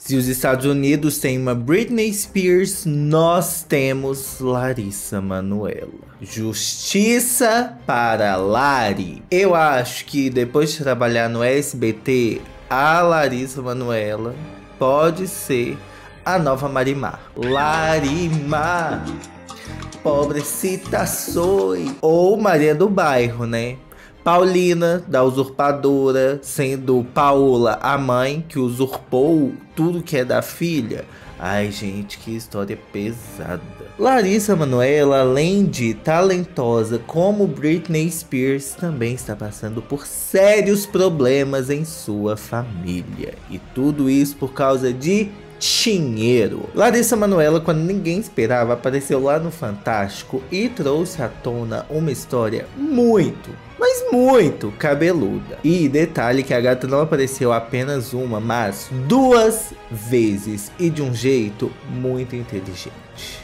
Se os Estados Unidos têm uma Britney Spears, nós temos Larissa Manoela. Justiça para Lari. Eu acho que depois de trabalhar no SBT, a Larissa Manoela pode ser a nova Marimar. Larimar, pobrecita soy. Ou Maria do Bairro, né? Paulina, da usurpadora, sendo Paola a mãe que usurpou tudo que é da filha. Ai, gente, que história pesada. Larissa Manoela, além de talentosa como Britney Spears, também está passando por sérios problemas em sua família. E tudo isso por causa de dinheiro. Larissa Manoela, quando ninguém esperava, apareceu lá no Fantástico e trouxe à tona uma história muito, mas muito cabeluda. E detalhe que a gata não apareceu apenas uma, mas duas vezes e de um jeito muito inteligente.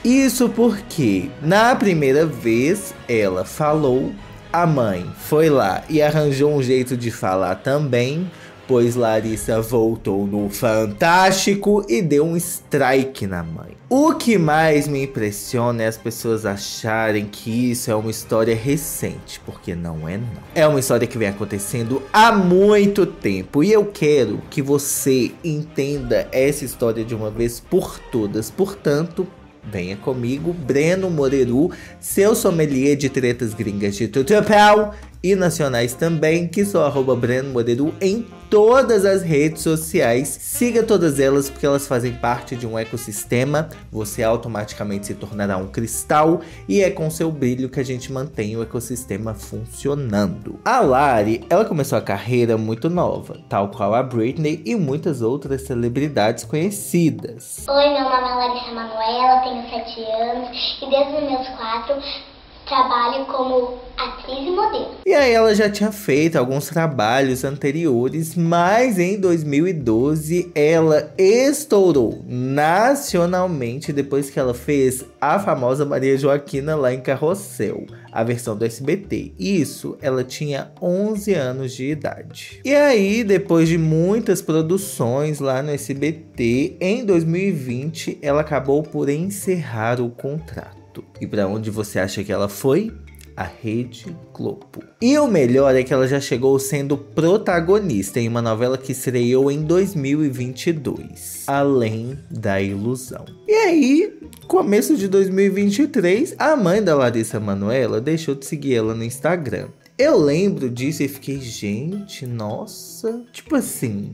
Isso porque na primeira vez ela falou, a mãe foi lá e arranjou um jeito de falar também pois Larissa voltou no Fantástico e deu um strike na mãe. O que mais me impressiona é as pessoas acharem que isso é uma história recente, porque não é não. É uma história que vem acontecendo há muito tempo e eu quero que você entenda essa história de uma vez por todas. Portanto, Venha comigo, Breno Moreru, seu sommelier de tretas gringas de tutupel e nacionais também, que sou arroba Breno Moreru em todas as redes sociais. Siga todas elas porque elas fazem parte de um ecossistema. Você automaticamente se tornará um cristal e é com seu brilho que a gente mantém o ecossistema funcionando. A Lari, ela começou a carreira muito nova, tal qual a Britney e muitas outras celebridades conhecidas. Oi, meu nome é Larissa Manoela, tenho 7 anos e desde os meus 4 trabalho como atriz e modelo. E aí ela já tinha feito alguns trabalhos anteriores, mas em 2012 ela estourou nacionalmente depois que ela fez a famosa Maria Joaquina lá em Carrossel, a versão do SBT. Isso, ela tinha 11 anos de idade. E aí, depois de muitas produções lá no SBT, em 2020 ela acabou por encerrar o contrato. E para onde você acha que ela foi? A Rede Globo. E o melhor é que ela já chegou sendo protagonista em uma novela que estreou em 2022, Além da Ilusão. E aí, começo de 2023, a mãe da Larissa Manoela deixou de seguir ela no Instagram. Eu lembro disso e fiquei, gente, nossa. Tipo assim,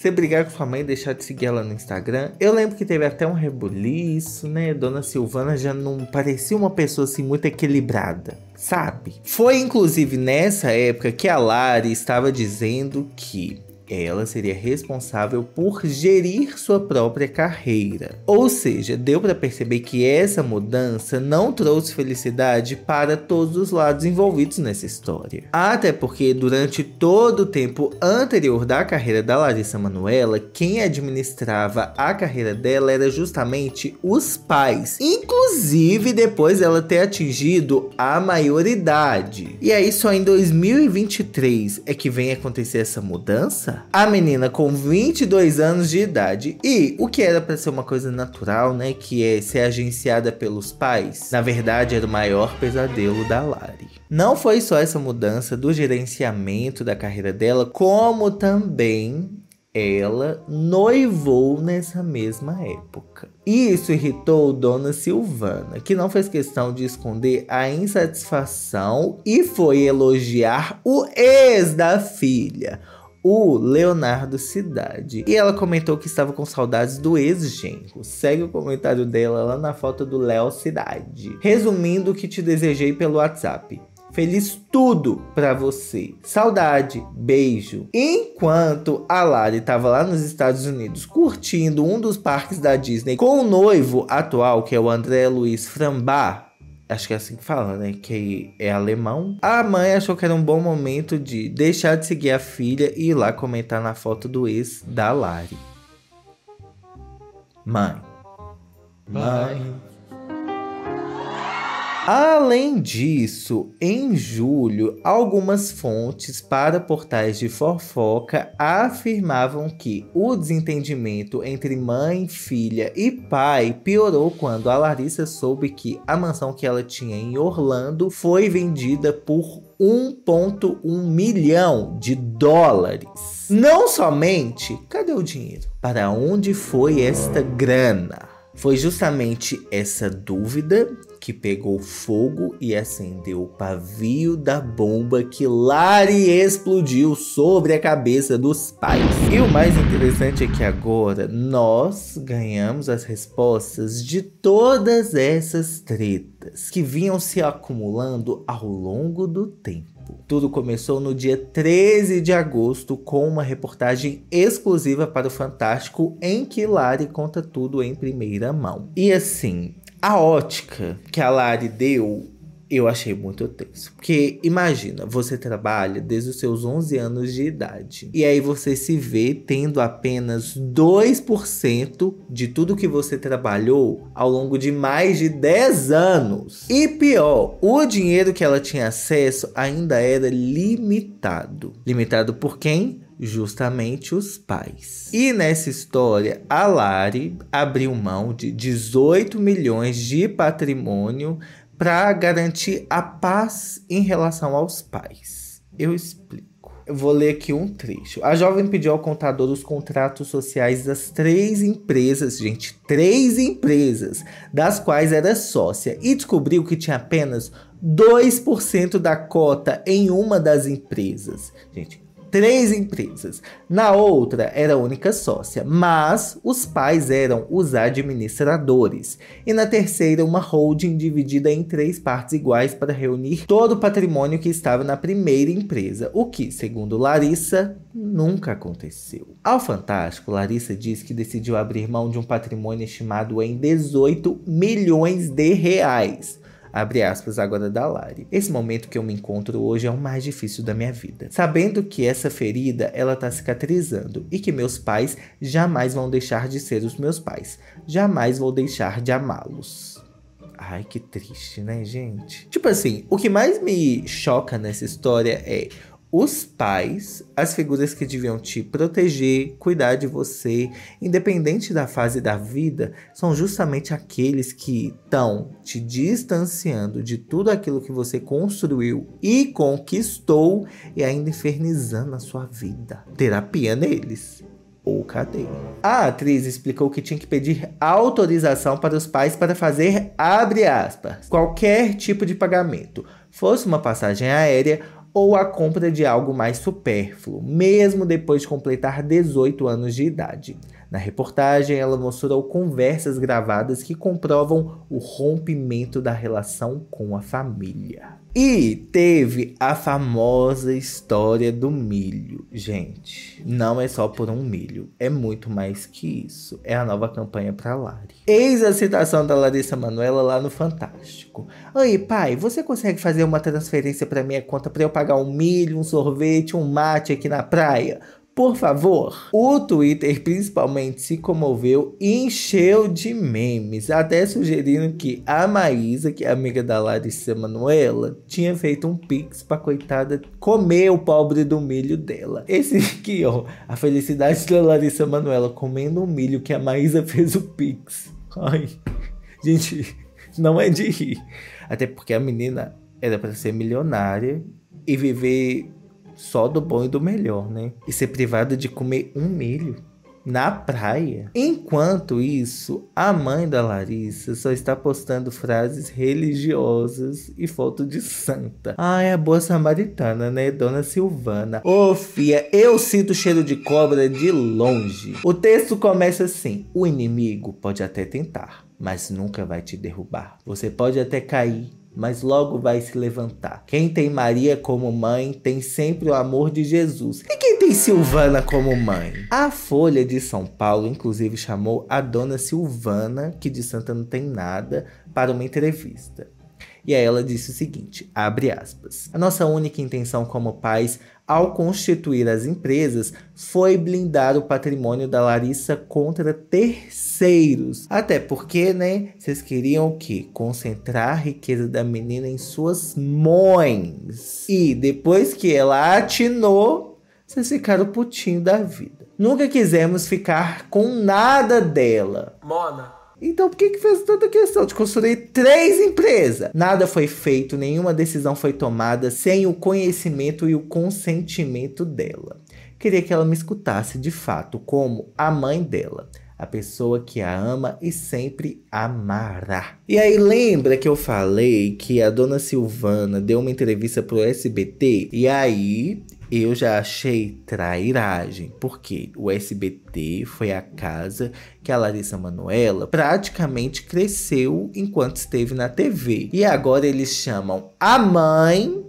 você brigar com sua mãe e deixar de seguir ela no Instagram. Eu lembro que teve até um rebuliço, né? Dona Silvana já não parecia uma pessoa assim muito equilibrada, sabe? Foi inclusive nessa época que a Lari estava dizendo que ela seria responsável por gerir sua própria carreira. Ou seja, deu para perceber que essa mudança não trouxe felicidade para todos os lados envolvidos nessa história. Até porque durante todo o tempo anterior da carreira da Larissa Manoela, quem administrava a carreira dela era justamente os pais, inclusive depois dela ter atingido a maioridade. E aí só em 2023 é que vem acontecer essa mudança? A menina com 22 anos de idade e o que era para ser uma coisa natural, né, que é ser agenciada pelos pais, na verdade era o maior pesadelo da Lari. Não foi só essa mudança do gerenciamento da carreira dela, como também ela noivou nessa mesma época. E isso irritou Dona Silvana, que não fez questão de esconder a insatisfação e foi elogiar o ex da filha, o Leonardo Cidade. E ela comentou que estava com saudades do ex-genro. Segue o comentário dela lá na foto do Léo Cidade. Resumindo o que te desejei pelo WhatsApp. Feliz tudo para você. Saudade, beijo. Enquanto a Lari estava lá nos Estados Unidos curtindo um dos parques da Disney com o noivo atual, que é o André Luiz Frambá, acho que é assim que fala, né? Que é alemão. A mãe achou que era um bom momento de deixar de seguir a filha e ir lá comentar na foto do ex da Lari. Mãe. Mãe. Além disso, em julho, algumas fontes para portais de fofoca afirmavam que o desentendimento entre mãe, filha e pai piorou quando a Larissa soube que a mansão que ela tinha em Orlando foi vendida por 1,1 milhão de dólares. Não somente, cadê o dinheiro? Para onde foi esta grana? Foi justamente essa dúvida que pegou fogo e acendeu o pavio da bomba que Lari explodiu sobre a cabeça dos pais. E o mais interessante é que agora nós ganhamos as respostas de todas essas tretas que vinham se acumulando ao longo do tempo. Tudo começou no dia 13 de agosto com uma reportagem exclusiva para o Fantástico em que Lari conta tudo em primeira mão. E assim, a ótica que a Lari deu eu achei muito tenso. Porque imagina, você trabalha desde os seus 11 anos de idade. E aí você se vê tendo apenas 2% de tudo que você trabalhou ao longo de mais de 10 anos. E pior, o dinheiro que ela tinha acesso ainda era limitado. Limitado por quem? Justamente os pais. E nessa história, a Lari abriu mão de 18 milhões de patrimônio para garantir a paz em relação aos pais. Eu explico. Eu vou ler aqui um trecho. A jovem pediu ao contador os contratos sociais das três empresas, gente, três empresas, das quais era sócia, e descobriu que tinha apenas 2% da cota em uma das empresas. Gente, três empresas. Na outra era a única sócia, mas os pais eram os administradores. E na terceira, uma holding dividida em três partes iguais para reunir todo o patrimônio que estava na primeira empresa, o que, segundo Larissa, nunca aconteceu. Ao Fantástico, Larissa diz que decidiu abrir mão de um patrimônio estimado em 18 milhões de reais Abre aspas agora da Lari. Esse momento que eu me encontro hoje é o mais difícil da minha vida. Sabendo que essa ferida, ela tá cicatrizando e que meus pais jamais vão deixar de ser os meus pais. Jamais vou deixar de amá-los. Ai, que triste, né, gente? Tipo assim, o que mais me choca nessa história é os pais, as figuras que deviam te proteger, cuidar de você, independente da fase da vida, são justamente aqueles que estão te distanciando de tudo aquilo que você construiu e conquistou e ainda infernizando a sua vida. Terapia neles ou cadeia. A atriz explicou que tinha que pedir autorização para os pais para fazer, aspas, qualquer tipo de pagamento, fosse uma passagem aérea ou a compra de algo mais supérfluo, mesmo depois de completar 18 anos de idade. Na reportagem, ela mostrou conversas gravadas que comprovam o rompimento da relação com a família. E teve a famosa história do milho. Gente, não é só por um milho, é muito mais que isso. É a nova campanha para Lari. Eis a citação da Larissa Manoela lá no Fantástico. Oi, pai, você consegue fazer uma transferência para minha conta para eu pagar um milho, um sorvete, um mate aqui na praia? Por favor. O Twitter principalmente se comoveu e encheu de memes, até sugerindo que a Maísa, que é amiga da Larissa Manoela, tinha feito um pix pra coitada comer o pobre do milho dela. Esse aqui, ó, a felicidade da Larissa Manoela comendo o milho que a Maísa fez o pix. Ai, gente, não é de rir. Até porque a menina era para ser milionária e viver só do bom e do melhor, né? E ser privada de comer um milho na praia. Enquanto isso, a mãe da Larissa só está postando frases religiosas e foto de santa. Ah, é a boa samaritana, né? Dona Silvana. Ô, oh, fia, eu sinto cheiro de cobra de longe. O texto começa assim: O inimigo pode até tentar, mas nunca vai te derrubar. Você pode até cair mas logo vai se levantar. Quem tem Maria como mãe tem sempre o amor de Jesus. E quem tem Silvana como mãe? A Folha de São Paulo, inclusive, chamou a dona Silvana, que de santa não tem nada, para uma entrevista. E aí ela disse o seguinte, abre aspas. A nossa única intenção como pais ao constituir as empresas, foi blindar o patrimônio da Larissa contra terceiros. Até porque, né, vocês queriam o quê? Concentrar a riqueza da menina em suas mães. E depois que ela atinou, vocês ficaram putinho da vida. Nunca quisemos ficar com nada dela. Mona. Então por que, que fez tanta questão de construir três empresas? Nada foi feito, nenhuma decisão foi tomada sem o conhecimento e o consentimento dela. Queria que ela me escutasse de fato como a mãe dela a pessoa que a ama e sempre amará. E aí lembra que eu falei que a dona Silvana deu uma entrevista pro SBT e aí eu já achei trairagem, porque o SBT foi a casa que a Larissa Manoela praticamente cresceu enquanto esteve na TV. E agora eles chamam a mãe.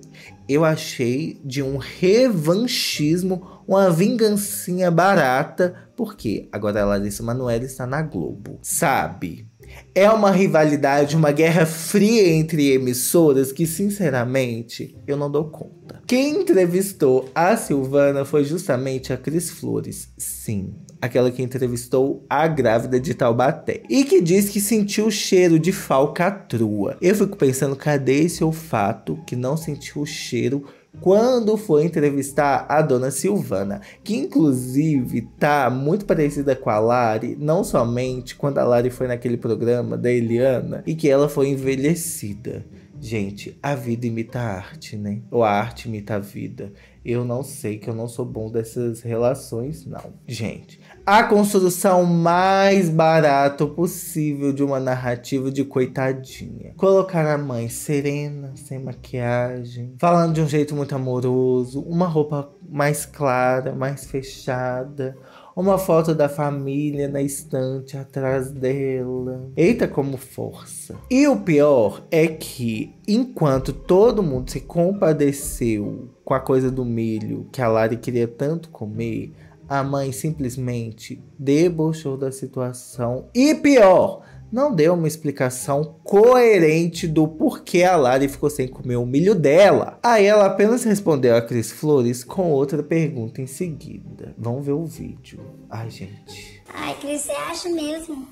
Eu achei de um revanchismo, uma vingancinha barata, porque agora a Larissa Manoela está na Globo, sabe? É uma rivalidade, uma guerra fria entre emissoras que, sinceramente, eu não dou conta. Quem entrevistou a Silvana foi justamente a Cris Flores. Sim, aquela que entrevistou a grávida de Taubaté. E que diz que sentiu o cheiro de falcatrua. Eu fico pensando, cadê esse olfato que não sentiu o cheiro quando foi entrevistar a dona Silvana, que inclusive tá muito parecida com a Lari, não somente quando a Lari foi naquele programa da Eliana e que ela foi envelhecida. Gente, a vida imita a arte, né? Ou a arte imita a vida. Eu não sei que eu não sou bom dessas relações, não. Gente, a construção mais barata possível de uma narrativa de coitadinha. Colocar a mãe serena, sem maquiagem, falando de um jeito muito amoroso, uma roupa mais clara, mais fechada, uma foto da família na estante atrás dela. Eita, como força! E o pior é que, enquanto todo mundo se compadeceu com a coisa do milho que a Lari queria tanto comer, a mãe simplesmente debochou da situação e pior, não deu uma explicação coerente do porquê a Lari ficou sem comer o milho dela. Aí ela apenas respondeu a Cris Flores com outra pergunta em seguida. Vamos ver o vídeo. Ai, gente. Ai, Cris, você acha mesmo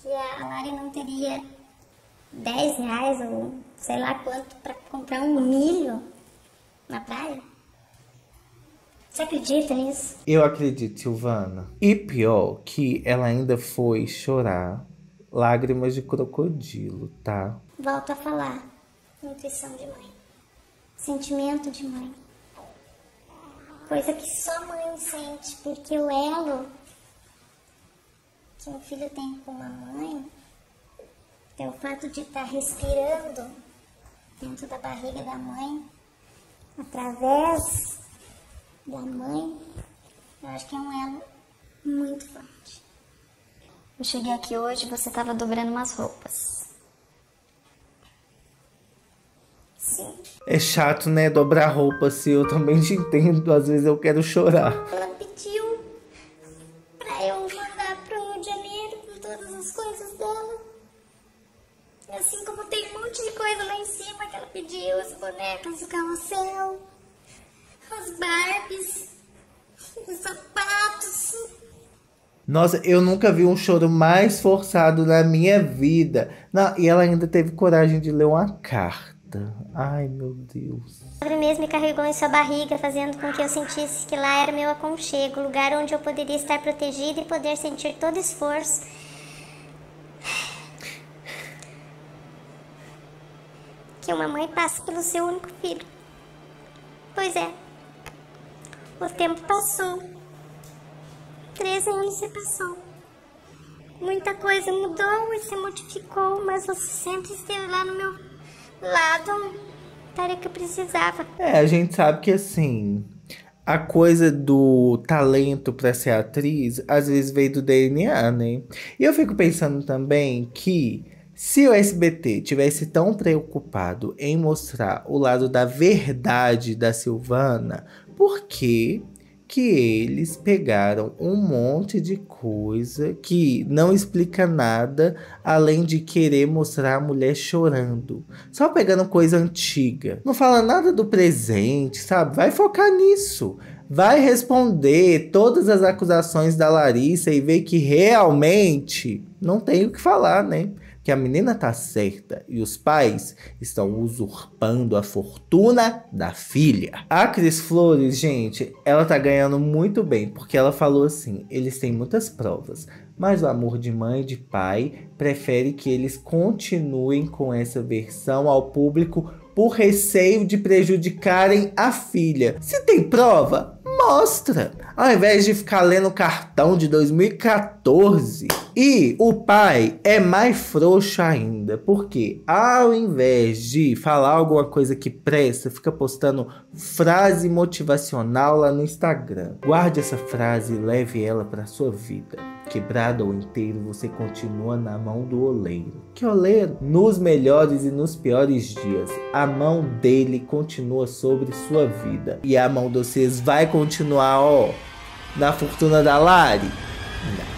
que a Lari não teria 10 reais ou sei lá quanto para comprar um milho na praia? Você acredita nisso? Eu acredito, Silvana. E pior, que ela ainda foi chorar lágrimas de crocodilo, tá? Volto a falar. Intuição de mãe. Sentimento de mãe. Coisa que só mãe sente, porque o elo que um filho tem com uma mãe é o fato de estar respirando dentro da barriga da mãe através da mãe, eu acho que é um elo muito forte. Eu cheguei aqui hoje e você estava dobrando umas roupas. Sim. É chato, né? Dobrar roupa, se eu também te entendo. Às vezes eu quero chorar. Nossa, eu nunca vi um choro mais forçado na minha vida. Não, e ela ainda teve coragem de ler uma carta. Ai, meu Deus. Sobre mesmo me carregou em sua barriga, fazendo com que eu sentisse que lá era meu aconchego, lugar onde eu poderia estar protegida e poder sentir todo esforço. Que uma mãe passa pelo seu único filho. Pois é, o tempo passou. Três anos se passou. Muita coisa mudou e se modificou, mas você sempre esteve lá no meu lado para que eu precisava. É, a gente sabe que assim, a coisa do talento para ser atriz às vezes veio do DNA, né? E eu fico pensando também que se o SBT tivesse tão preocupado em mostrar o lado da verdade da Silvana, por que, que eles pegaram um monte de coisa que não explica nada além de querer mostrar a mulher chorando. Só pegando coisa antiga. Não fala nada do presente, sabe? Vai focar nisso vai responder todas as acusações da Larissa e ver que realmente não tem o que falar, né? Que a menina tá certa e os pais estão usurpando a fortuna da filha. A Cris Flores, gente, ela tá ganhando muito bem, porque ela falou assim: eles têm muitas provas, mas o amor de mãe e de pai prefere que eles continuem com essa versão ao público por receio de prejudicarem a filha. Se tem prova, mostra. Ao invés de ficar lendo cartão de 2014. E o pai é mais frouxo ainda, porque ao invés de falar alguma coisa que presta, fica postando frase motivacional lá no Instagram. Guarde essa frase e leve ela para sua vida. Quebrado ou inteiro, você continua na mão do oleiro. Que oleiro? Nos melhores e nos piores dias, a mão dele continua sobre sua vida. E a mão de vocês vai continuar, ó, na fortuna da Lari? Não.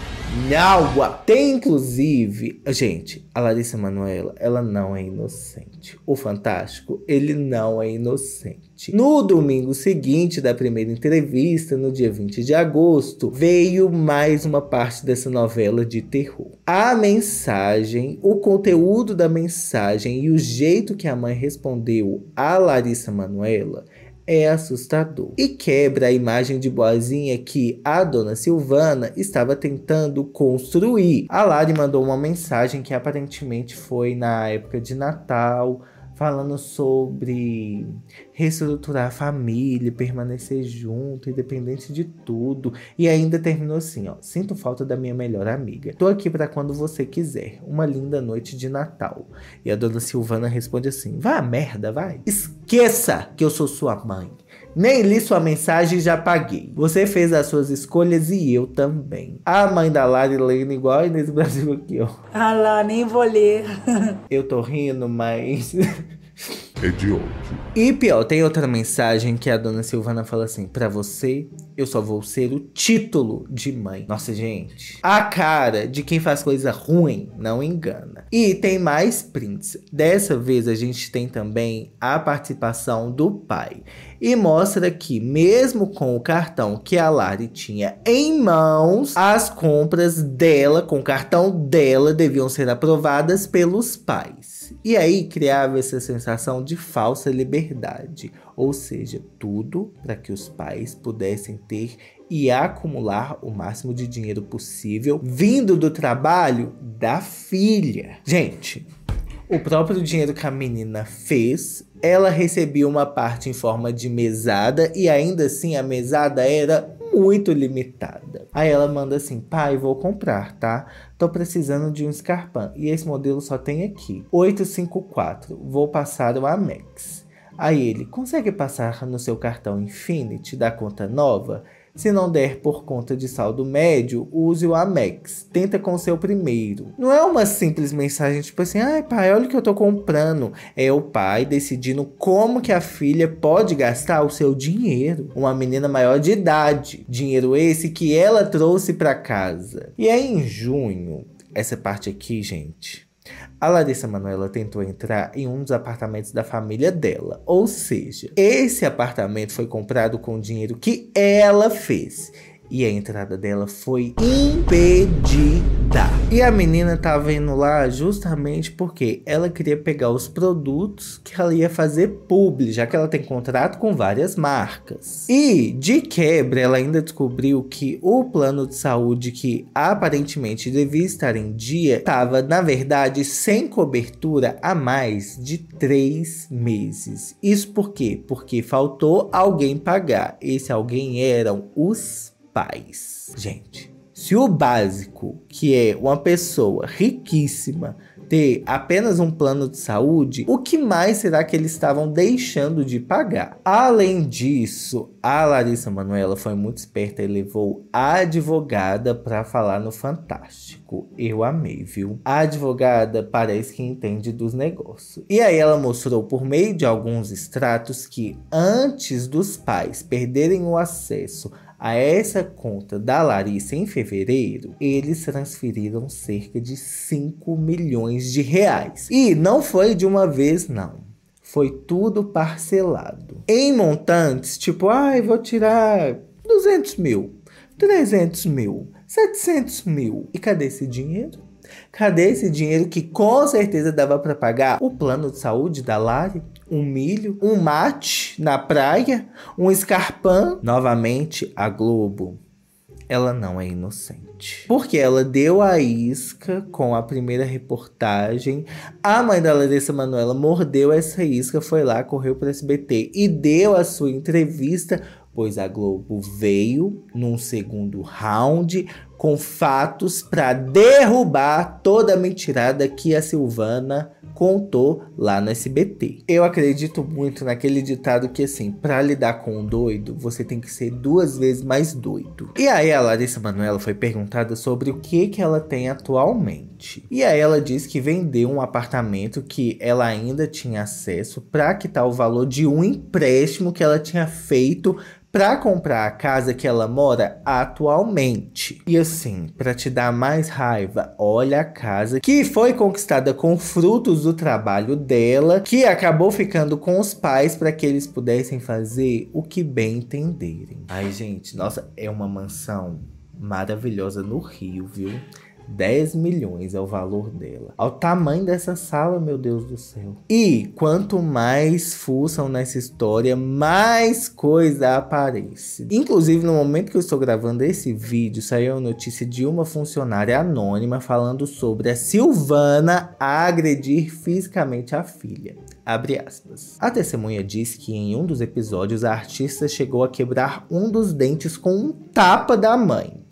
Não! Tem inclusive, gente, a Larissa Manoela, ela não é inocente. O Fantástico, ele não é inocente. No domingo seguinte da primeira entrevista, no dia 20 de agosto, veio mais uma parte dessa novela de terror. A mensagem, o conteúdo da mensagem e o jeito que a mãe respondeu a Larissa Manoela é assustador e quebra a imagem de boazinha que a dona Silvana estava tentando construir. A Lari mandou uma mensagem que aparentemente foi na época de Natal, falando sobre reestruturar a família, permanecer junto, independente de tudo. E ainda terminou assim, ó: "Sinto falta da minha melhor amiga. Tô aqui para quando você quiser. Uma linda noite de Natal." E a dona Silvana responde assim: "Vá merda, vai. Esqueça que eu sou sua mãe." Nem li sua mensagem e já paguei. Você fez as suas escolhas e eu também. A mãe da Lari lendo igual a Inês Brasil aqui, ó. Ah lá, nem vou ler. eu tô rindo, mas. é ódio. E pior, tem outra mensagem que a dona Silvana fala assim: para você, eu só vou ser o título de mãe. Nossa, gente. A cara de quem faz coisa ruim não engana. E tem mais prints. Dessa vez a gente tem também a participação do pai. E mostra que, mesmo com o cartão que a Lari tinha em mãos, as compras dela, com o cartão dela, deviam ser aprovadas pelos pais. E aí criava essa sensação de falsa liberdade, ou seja, tudo para que os pais pudessem ter e acumular o máximo de dinheiro possível vindo do trabalho da filha. Gente, o próprio dinheiro que a menina fez, ela recebia uma parte em forma de mesada e ainda assim a mesada era muito limitada. Aí ela manda assim: pai, vou comprar, tá? Tô precisando de um Scarpan e esse modelo só tem aqui. 854, vou passar o Amex. Aí ele: consegue passar no seu cartão Infinity da conta nova? Se não der por conta de saldo médio, use o Amex. Tenta com o seu primeiro. Não é uma simples mensagem tipo assim, ai pai, olha o que eu tô comprando. É o pai decidindo como que a filha pode gastar o seu dinheiro. Uma menina maior de idade. Dinheiro esse que ela trouxe para casa. E aí em junho, essa parte aqui, gente, a Larissa Manoela tentou entrar em um dos apartamentos da família dela. Ou seja, esse apartamento foi comprado com o dinheiro que ela fez e a entrada dela foi impedida. E a menina tava indo lá justamente porque ela queria pegar os produtos que ela ia fazer publi, já que ela tem contrato com várias marcas. E de quebra, ela ainda descobriu que o plano de saúde que aparentemente devia estar em dia estava, na verdade, sem cobertura há mais de três meses. Isso por quê? Porque faltou alguém pagar. Esse alguém eram os pais. Gente, se o básico, que é uma pessoa riquíssima, ter apenas um plano de saúde, o que mais será que eles estavam deixando de pagar? Além disso, a Larissa Manoela foi muito esperta e levou a advogada para falar no Fantástico. Eu amei, viu? A advogada parece que entende dos negócios. E aí ela mostrou por meio de alguns extratos que antes dos pais perderem o acesso a essa conta da Larissa em fevereiro, eles transferiram cerca de 5 milhões de reais. E não foi de uma vez, não. Foi tudo parcelado. Em montantes, tipo, ai, vou tirar 200 mil, 300 mil, 700 mil. E cadê esse dinheiro? Cadê esse dinheiro que com certeza dava para pagar o plano de saúde da Lari? Um milho, um mate na praia, um escarpão? Novamente, a Globo, ela não é inocente. Porque ela deu a isca com a primeira reportagem. A mãe da Larissa Manoela mordeu essa isca, foi lá, correu para SBT e deu a sua entrevista pois a Globo veio num segundo round com fatos para derrubar toda a mentirada que a Silvana contou lá no SBT. Eu acredito muito naquele ditado que assim, para lidar com um doido, você tem que ser duas vezes mais doido. E aí a Larissa Manoela foi perguntada sobre o que que ela tem atualmente. E aí ela disse que vendeu um apartamento que ela ainda tinha acesso para quitar o valor de um empréstimo que ela tinha feito para comprar a casa que ela mora atualmente. E assim, para te dar mais raiva, olha a casa que foi conquistada com frutos do trabalho dela, que acabou ficando com os pais para que eles pudessem fazer o que bem entenderem. Ai, gente, nossa, é uma mansão maravilhosa no Rio, viu? 10 milhões é o valor dela. Ao tamanho dessa sala, meu Deus do céu. E quanto mais fuçam nessa história, mais coisa aparece. Inclusive, no momento que eu estou gravando esse vídeo, saiu a notícia de uma funcionária anônima falando sobre a Silvana agredir fisicamente a filha. A testemunha diz que em um dos episódios a artista chegou a quebrar um dos dentes com um tapa da mãe.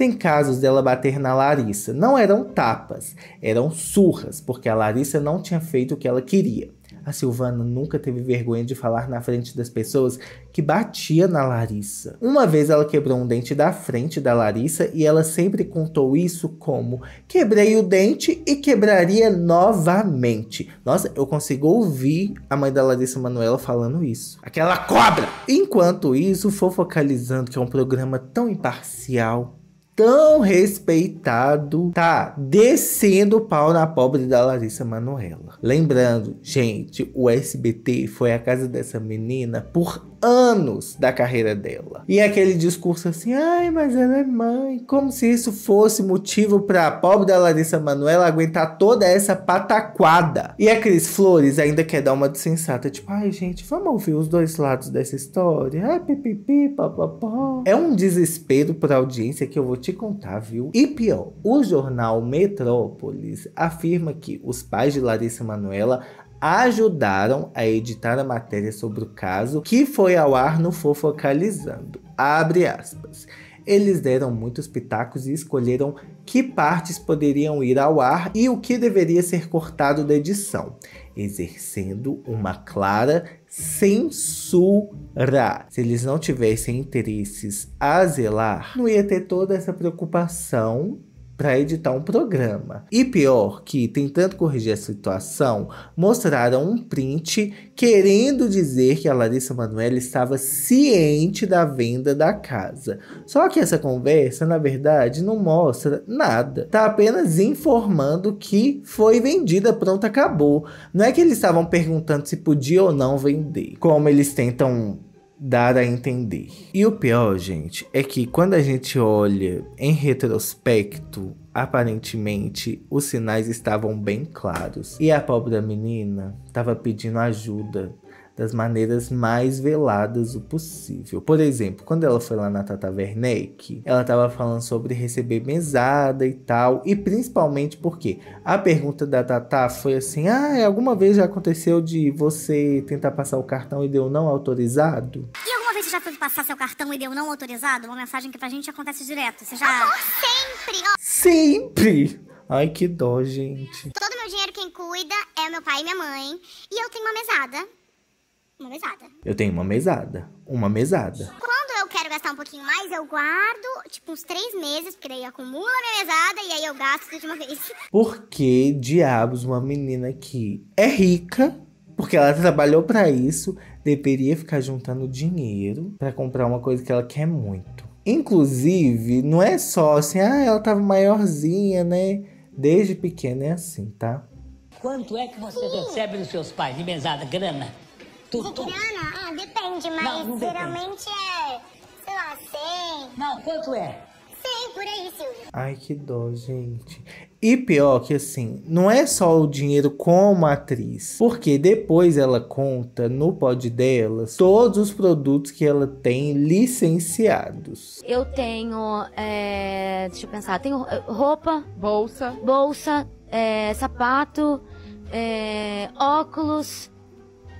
Tem casos dela bater na Larissa. Não eram tapas, eram surras, porque a Larissa não tinha feito o que ela queria. A Silvana nunca teve vergonha de falar na frente das pessoas que batia na Larissa. Uma vez ela quebrou um dente da frente da Larissa e ela sempre contou isso como: quebrei o dente e quebraria novamente. Nossa, eu consigo ouvir a mãe da Larissa Manuela falando isso. Aquela cobra! Enquanto isso, Fofocalizando, que é um programa tão imparcial, tão respeitado, tá descendo o pau na pobre da Larissa Manoela. Lembrando, gente, o SBT foi a casa dessa menina por anos da carreira dela. E aquele discurso assim, ai, mas ela é mãe, como se isso fosse motivo para a pobre da Larissa Manoela aguentar toda essa pataquada. E a Cris Flores ainda quer dar uma sensata, tipo, ai, gente, vamos ouvir os dois lados dessa história. Ai, pipipi, papapá. É um desespero para audiência que eu vou te contar, viu? E pior, o jornal Metrópolis afirma que os pais de Larissa Manoela ajudaram a editar a matéria sobre o caso que foi ao ar no Fofocalizando. Abre aspas. Eles deram muitos pitacos e escolheram que partes poderiam ir ao ar e o que deveria ser cortado da edição, exercendo uma clara censura. Se eles não tivessem interesses a zelar, não ia ter toda essa preocupação para editar um programa. E pior que, tentando corrigir a situação, mostraram um print querendo dizer que a Larissa Manoela estava ciente da venda da casa. Só que essa conversa, na verdade, não mostra nada. Tá apenas informando que foi vendida, pronto, acabou. Não é que eles estavam perguntando se podia ou não vender, como eles tentam dar a entender. E o pior, gente, é que quando a gente olha em retrospecto, aparentemente os sinais estavam bem claros. E a pobre menina estava pedindo ajuda das maneiras mais veladas o possível. Por exemplo, quando ela foi lá na Tata Werneck, ela estava falando sobre receber mesada e tal, e principalmente porque a pergunta da Tata foi assim: "Ah, alguma vez já aconteceu de você tentar passar o cartão e deu não autorizado?" E alguma vez você já foi passar seu cartão e deu não autorizado? Uma mensagem que pra gente acontece direto. Você já Amor, sempre. Sempre. Ai, que dó, gente. Todo meu dinheiro quem cuida é meu pai e minha mãe. E eu tenho uma mesada uma mesada. Eu tenho uma mesada. Uma mesada. Quando eu quero gastar um pouquinho mais, eu guardo, tipo, uns três meses, porque daí acumula a minha mesada e aí eu gasto de uma vez. Por que diabos uma menina que é rica, porque ela trabalhou para isso, deveria ficar juntando dinheiro para comprar uma coisa que ela quer muito? Inclusive, não é só assim, ah, ela tava maiorzinha, né? Desde pequena é assim, tá? Quanto é que você recebe dos seus pais de mesada? Grana? Tudo, grana? Ah, depende, mas Não, não depende. geralmente é, sei lá, 100. Não, quanto é? 100 por aí, Silvio. Ai, que dó, gente. E pior que assim, não é só o dinheiro como atriz. Porque depois ela conta no pod delas todos os produtos que ela tem licenciados. Eu tenho. é, deixa eu pensar. Tenho roupa, Bolsa. bolsa, é, sapato, é, óculos,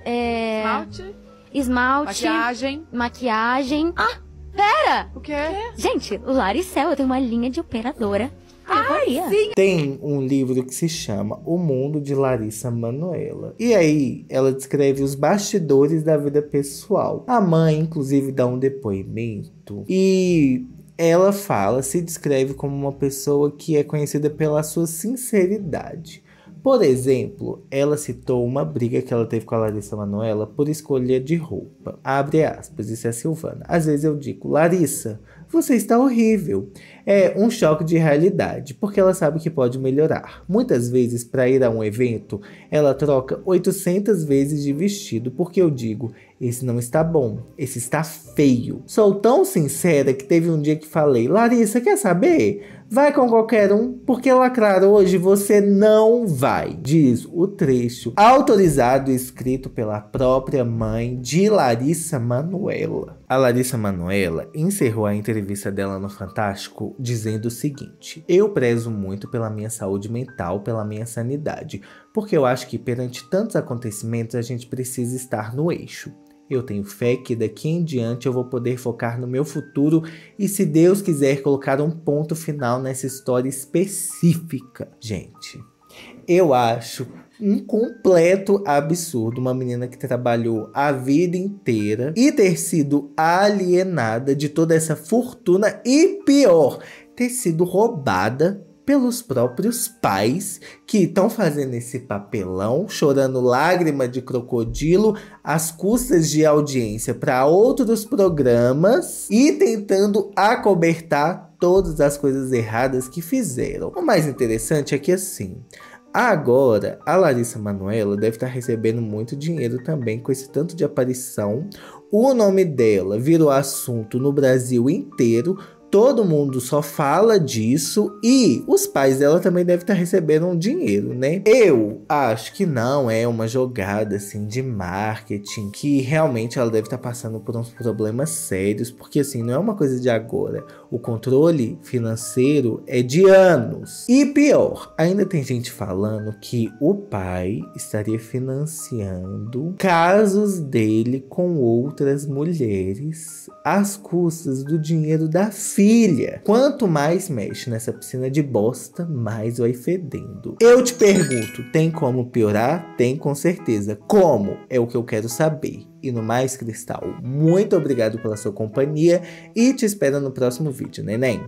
é, Esmalte. esmalte, Maquiagem. maquiagem. Ah, pera! O quê? Gente, Laricel, eu tenho uma linha de operadora. Eu faria. Tem um livro que se chama O Mundo de Larissa Manoela. E aí ela descreve os bastidores da vida pessoal. A mãe, inclusive, dá um depoimento. E ela fala, se descreve como uma pessoa que é conhecida pela sua sinceridade. Por exemplo, ela citou uma briga que ela teve com a Larissa Manoela por escolha de roupa. Abre aspas, é a Silvana. Às vezes eu digo, Larissa, você está horrível. É um choque de realidade, porque ela sabe que pode melhorar. Muitas vezes, para ir a um evento, ela troca 800 vezes de vestido, porque eu digo: esse não está bom, esse está feio. Sou tão sincera que teve um dia que falei: Larissa, quer saber? Vai com qualquer um, porque lacrar hoje você não vai. Diz o trecho autorizado e escrito pela própria mãe de Larissa Manoela. A Larissa Manoela encerrou a entrevista dela no Fantástico dizendo o seguinte: Eu prezo muito pela minha saúde mental, pela minha sanidade, porque eu acho que perante tantos acontecimentos a gente precisa estar no eixo. Eu tenho fé que daqui em diante eu vou poder focar no meu futuro e, se Deus quiser, colocar um ponto final nessa história específica. Gente, eu acho um completo absurdo uma menina que trabalhou a vida inteira e ter sido alienada de toda essa fortuna e pior, ter sido roubada pelos próprios pais que estão fazendo esse papelão, chorando lágrima de crocodilo às custas de audiência para outros programas e tentando acobertar todas as coisas erradas que fizeram. O mais interessante é que assim, Agora, a Larissa Manoela deve estar recebendo muito dinheiro também com esse tanto de aparição. O nome dela virou assunto no Brasil inteiro. Todo mundo só fala disso e os pais dela também devem estar recebendo um dinheiro, né? Eu acho que não é uma jogada assim de marketing, que realmente ela deve estar passando por uns problemas sérios, porque assim, não é uma coisa de agora. O controle financeiro é de anos. E pior, ainda tem gente falando que o pai estaria financiando casos dele com outras mulheres às custas do dinheiro da filha. Quanto mais mexe nessa piscina de bosta, mais vai fedendo. Eu te pergunto, tem como piorar? Tem com certeza. Como? É o que eu quero saber. E no mais, Cristal, muito obrigado pela sua companhia e te espero no próximo vídeo, neném.